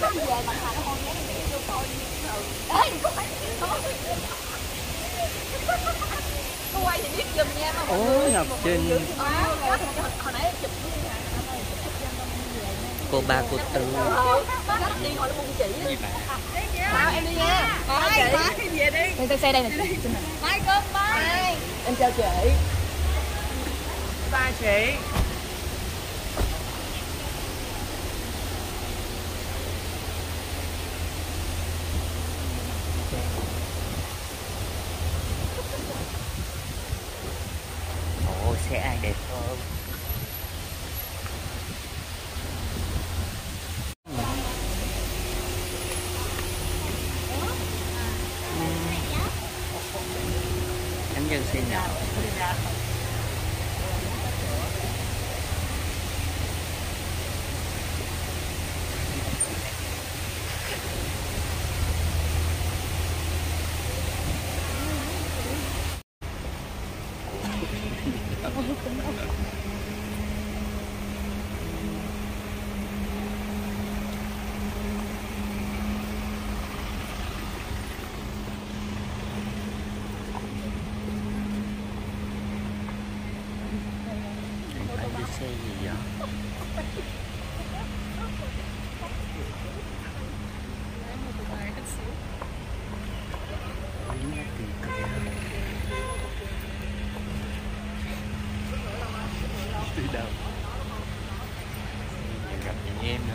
Cô quay thì biết giùm nha mà mọi Ôi người. Ngọc Trinh Quá, hồi nãy chụp Cô ba cô tư. Đi ngồi chỉ em đi nha Có chị về đi Lên xe xe đây nè mai cơm mai. Em chào chị. Ba chị xe ai đẹp hơn? Anh dân xe nhỏ Anh đi xe gì vậy Đúng là kỳ kìa từ đâu Gặp chị em nữa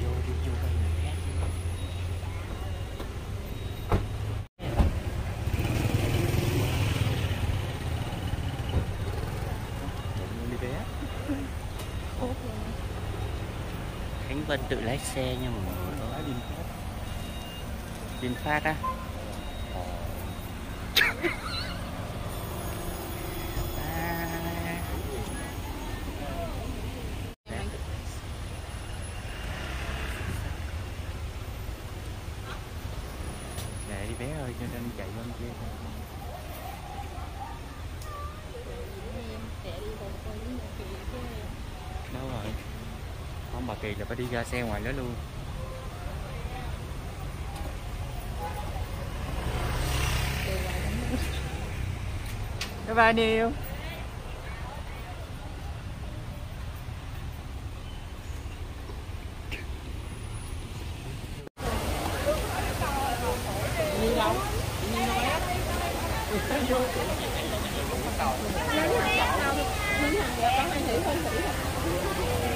vô đi vô đây người khác đi bé Khánh Vân tự lái xe nha mọi người ơi VinFast á. Để đi bé ơi, cho nên chạy bên kia thôi đâu rồi không bà kỳ là phải đi ra xe ngoài đó luôn. Bye bye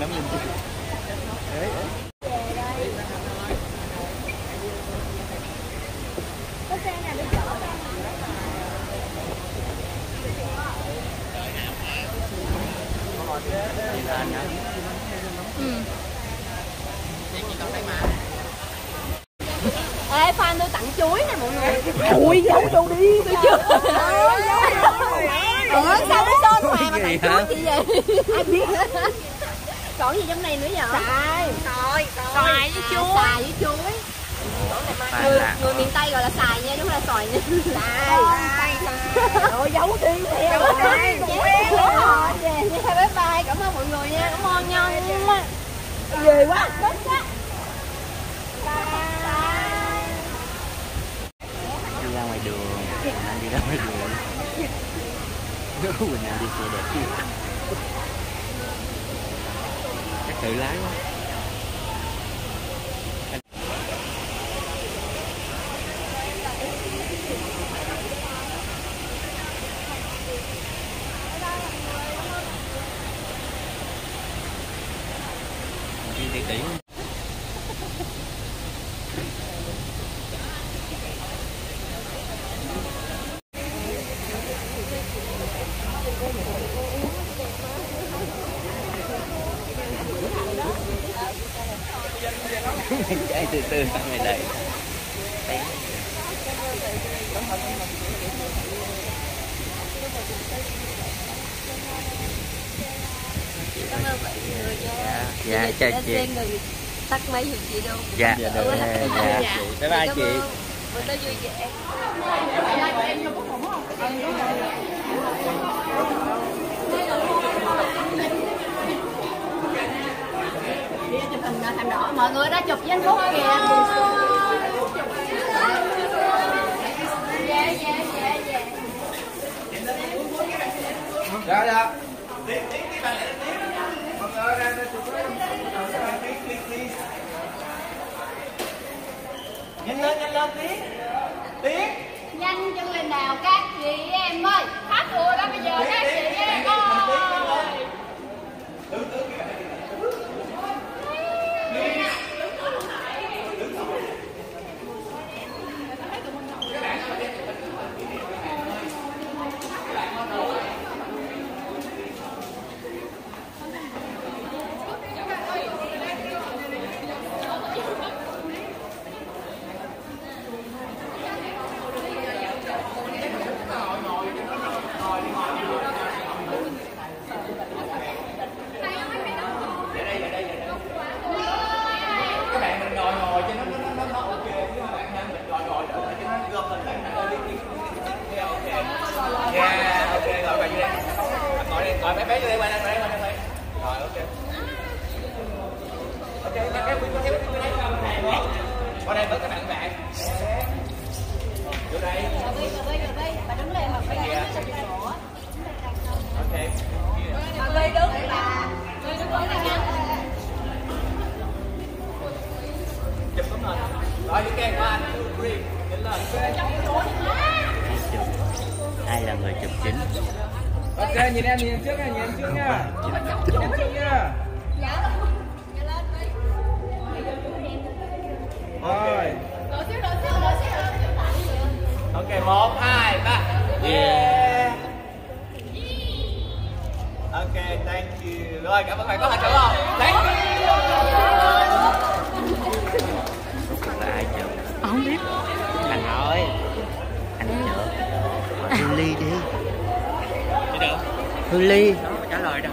nắm lên đấy. Hả? Ê fan tôi tặng chuối nè mọi người. Ui giấu đâu đi. Tôi chưa. Ủa sao nó sơn hoàng mà Gì tặng chuối chị vậy? Ai biết còn gì trong này nữa vậy? Xoài. Xoài xoài với chuối. xoài với chuối. Người, miền tây gọi là xài nha đúng là xoài nha. Xoài rồi giấu đi theo bye bye. Cảm ơn mọi người nha. Cảm ơn nha. Ghê quá. Tốt quá. Đi ra ngoài đường. Anh đi ra ngoài đường. Quỳnh Anh đi xe đẹp chứ tự lái quá Đi tỷ tỷ chạy từ từ sang ngoài đây Té. cảm ơn mọi người nha dạ chào chị. người tắt máy giùm chị đâu dạ Dạ, dạ. dạ. dạ. Bye bye chị. bữa tới vui vẻ đi chụp hình thành đỏ mọi người đã chụp với anh Phúc kìa dạ dạ. Nhanh lên, nhanh lên tiếng. Tiếng. nhanh chân lên nào các chị em ơi hết thua đó bây giờ các chị em ơi Các bạn mình ngồi ngồi cho nó nó nó nó ok chứ các bạn nên mình ngồi ngồi đỡ cho nó gom hình lại lại đi đi. Yeah, ok. Yeah, ok rồi bạn vô đây. Bạn ngồi đi, ngồi bé bé vô đây qua đây qua đây qua đây. Rồi ok. Ok, các bạn quý quý quý đây qua đây với các bạn. Vô đây. Đi, rồi đi, rồi đi. Bà đứng lên mà phải Dạ. Ok. Bà Vy đứng bà Vy đứng ở đây nha Chụp tấm hình. Rồi two, three. Nhanh lên. ai là người chụp chính Ok, nhìn em, nhìn em trước nha, nhìn em trước nha. Nhìn em trước nha. Dạ Dạ lên đi Rồi. Ok, một, hai, ba. Yeah. Ok, thank you. Rồi, cảm ơn bạn có thành công không? Thank you. là ai chụp không biết anh hỏi anh hỏi Hương Ly đi Đi được. Hương Ly nó trả lời đâu